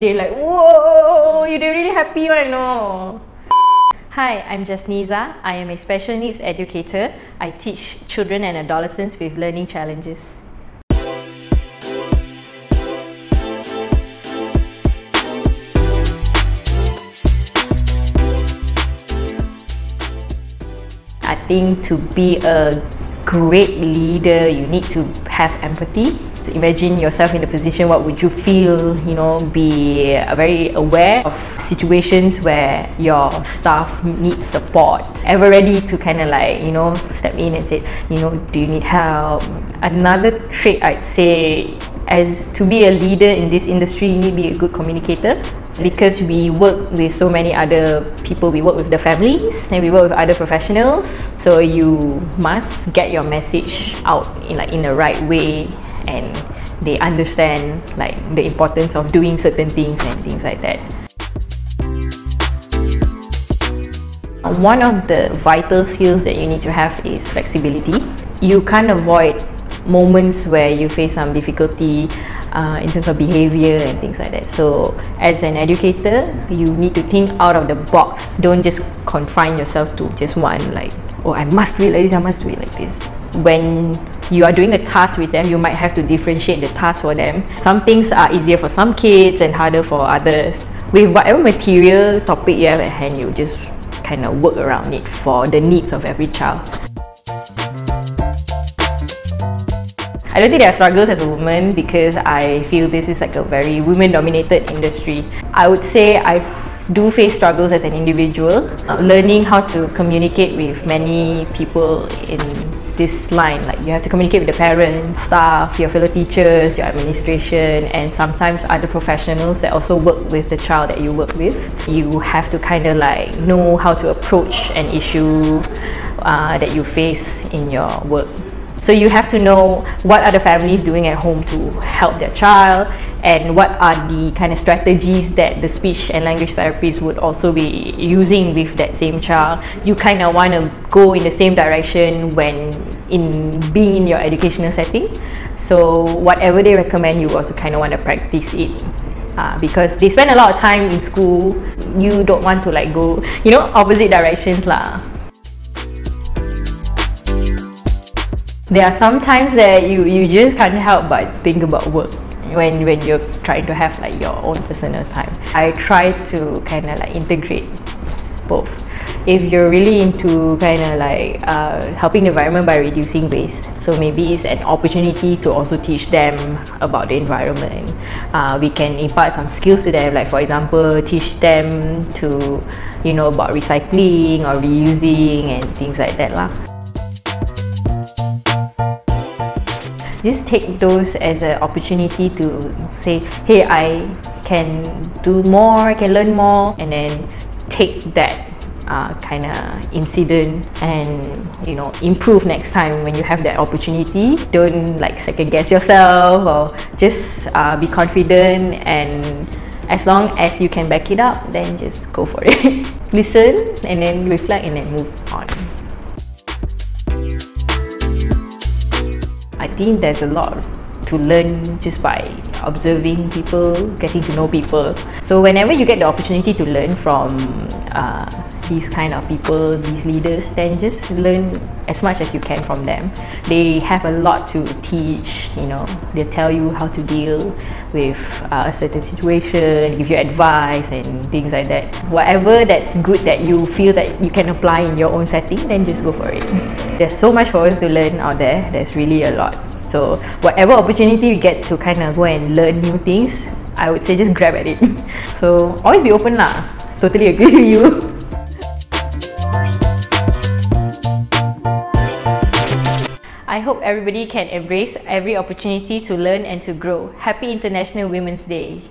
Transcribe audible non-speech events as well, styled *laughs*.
They're like, whoa, you're really happy right now. Hi, I'm Jasniza. I am a special needs educator. I teach children and adolescents with learning challenges. I think to be a great leader, you need to have empathy. So imagine yourself in the position, what would you feel? You know, be very aware of situations where your staff needs support. Ever ready to kind of like, you know, step in and say, you know, do you need help? Another trait I'd say as to be a leader in this industry, you need to be a good communicator because we work with so many other people we work with the families and we work with other professionals. So you must get your message out in like in the right way and they understand like the importance of doing certain things and things like that. One of the vital skills that you need to have is flexibility. You can't avoid moments where you face some difficulty uh, in terms of behavior and things like that. So, as an educator, you need to think out of the box. Don't just confine yourself to just one, like, oh, I must do it like this, I must do it like this. When you are doing a task with them, you might have to differentiate the task for them. Some things are easier for some kids and harder for others. With whatever material topic you have at hand, you just kind of work around it for the needs of every child. I don't think there are struggles as a woman because I feel this is like a very women dominated industry. I would say I do face struggles as an individual. Uh, learning how to communicate with many people in this line, like you have to communicate with the parents, staff, your fellow teachers, your administration, and sometimes other professionals that also work with the child that you work with. You have to kind of like know how to approach an issue uh, that you face in your work. So you have to know what are the families doing at home to help their child and what are the kind of strategies that the speech and language therapists would also be using with that same child. You kind of want to go in the same direction when in being in your educational setting. So whatever they recommend, you also kind of want to practice it. Uh, because they spend a lot of time in school, you don't want to like go, you know, opposite directions lah. There are some times that you, you just can't help but think about work when, when you're trying to have like your own personal time. I try to kind of like integrate both. If you're really into kind of like uh, helping the environment by reducing waste, so maybe it's an opportunity to also teach them about the environment. Uh, we can impart some skills to them, like for example, teach them to, you know, about recycling or reusing and things like that lah. Just take those as an opportunity to say, hey, I can do more, I can learn more, and then take that uh, kind of incident and you know improve next time when you have that opportunity. Don't like second guess yourself or just uh, be confident and as long as you can back it up, then just go for it. *laughs* Listen and then reflect and then move on. Think there's a lot to learn just by observing people, getting to know people. So whenever you get the opportunity to learn from uh, these kind of people, these leaders, then just learn as much as you can from them. They have a lot to teach, you know, they tell you how to deal with uh, a certain situation, give you advice and things like that. Whatever that's good that you feel that you can apply in your own setting, then just go for it. There's so much for us to learn out there, there's really a lot. So whatever opportunity you get to kind of go and learn new things, I would say just grab at it. *laughs* So always be open lah. Totally agree with you. *laughs* I hope everybody can embrace every opportunity to learn and to grow. Happy International Women's Day!